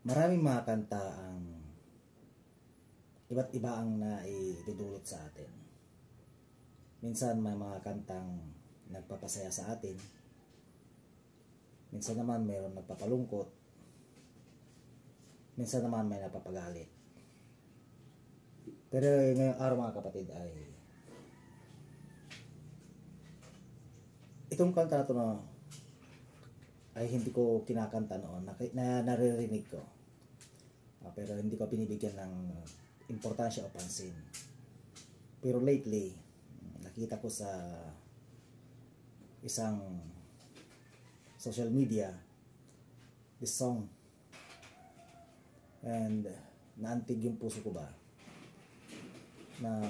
maraming mga kanta ang iba't iba ang naidudulot sa atin. Minsan may mga kantang nagpapasaya sa atin. Minsan naman mayroon nagpapalungkot. Minsan naman may napapagalit. Pero ngayong araw mga kapatid ay itong kanta na to na ay hindi ko kinakanta noon. Na, na naririnig ko. Uh, pero hindi ko binibigyan ng importansya o pansin. Pero lately nakita ko sa isang social media this song. And naantig yung puso ko ba? Na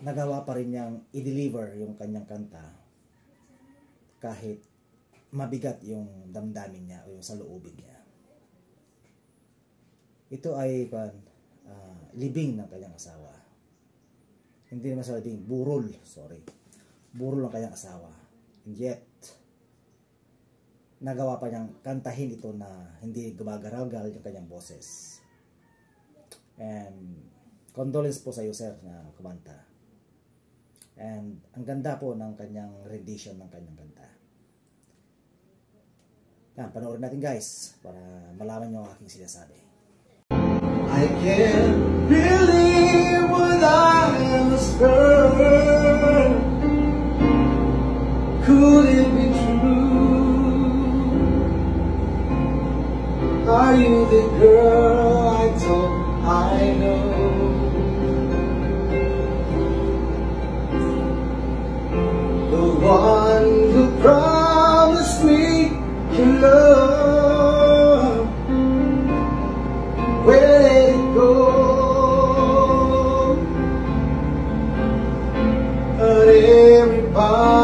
nagawa pa rin niyang i-deliver yung kanyang kanta kahit mabigat yung damdamin niya o yung saloobin niya. Ito ay uh, libing ng kanyang asawa. Hindi naman sa libing, burol, sorry. Burol ng kanyang asawa. And yet, nagawa pa niyang kantahin ito na hindi gumagaragal yung kanyang boses. And condolence po sa iyo sir na kumanta. And ang ganda po ng kanyang rendition ng kanyang kanta. Yan, panoorin natin guys para malaman nyo ang aking sinasabi. I can't believe what I have heard. Could it be true? Are you the girl I thought I know? The one who your Where did it go? Everybody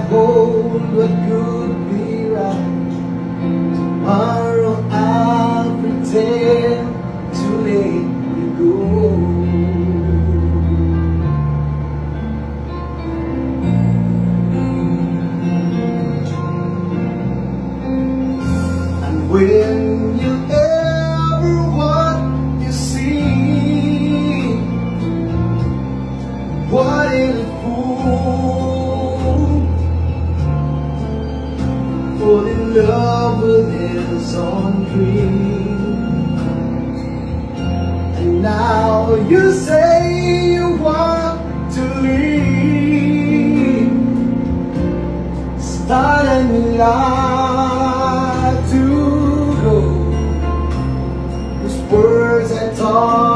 Hold what could be right. Tomorrow And now you say you want to leave, start a life to go. Those words I thought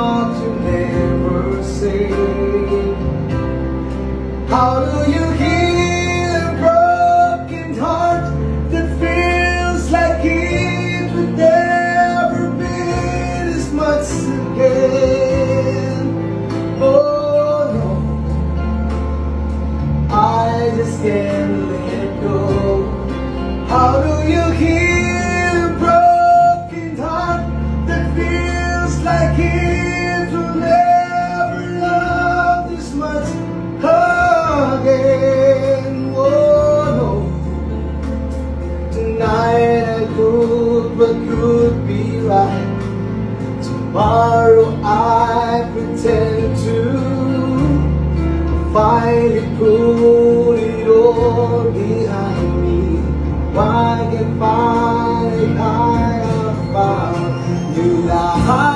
could be like Tomorrow I pretend to Finally put it all behind me Why can't I find a far new life?